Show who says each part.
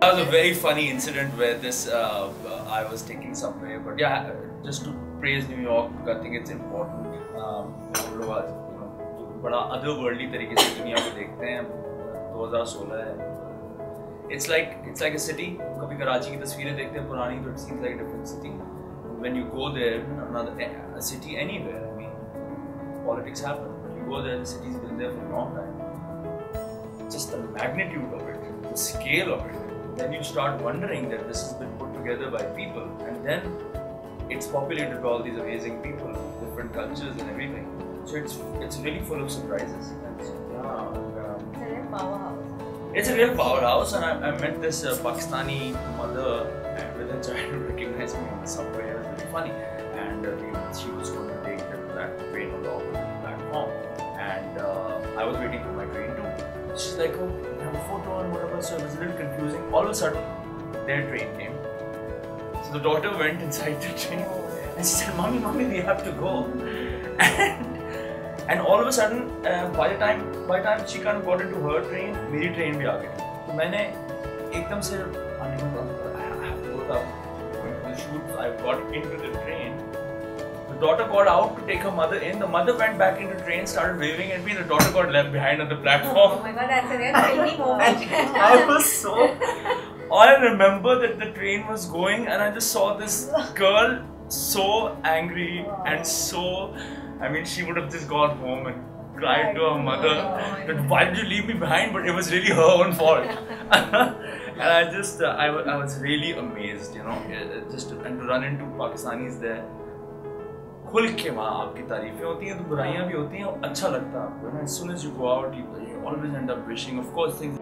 Speaker 1: That was a very funny incident where this uh, I was taking somewhere, but yeah, just to praise New York, I think it's important. Um, हम लोग आज you know, बड़ा otherworldly तरीके से दुनिया को देखते हैं 2016 है It's like it's like a city. कभी कराची की तस्वीरें देखते हैं पुरानी तो it seems like a different city. When you go there, another a city anywhere, I mean, politics happen. When you go there, the city's been there for a long time. Just the magnitude of it, the scale of it. Then you start wondering that this has been put together by people, and then it's populated with all these amazing people, different cultures and everything. So it's it's really full of surprises. And, yeah,
Speaker 2: It's a real powerhouse.
Speaker 1: it's a real powerhouse, and I, I met this uh, Pakistani mother, and within child recognized me on the subway. It was really funny, and uh, she was going to take that train along the platform, and uh, I was waiting for my train too. She's like, "Oh, I have a photo and whatever." So it was a little confusing. All of a sudden, their train came. So the daughter went inside the train, and she said, "Mommy, mommy, we have to go." And and all of a sudden uh, by the time by the time she kind of got into her train मेरी train भी आ गई तो मैंने एकदम से I have to go up going to the shoot I got into the train the daughter got out to take her mother in. The mother went back into the train started waving at me. The daughter got left behind on the platform.
Speaker 2: Oh my god, that's a real filmy moment.
Speaker 1: I was so all I remember that the train was going and I just saw this girl so angry and so I mean she would have just gone home and cried to her mother that why did you leave me behind? But it was really her own fault. And I just uh, I, I was really amazed you know uh, just to, and to run into Pakistanis there खुल के वहाँ आपकी तारीफें होती हैं तो बुराइयाँ भी होती हैं और अच्छा लगता है आपको ना? सुन go out you always end up wishing of course things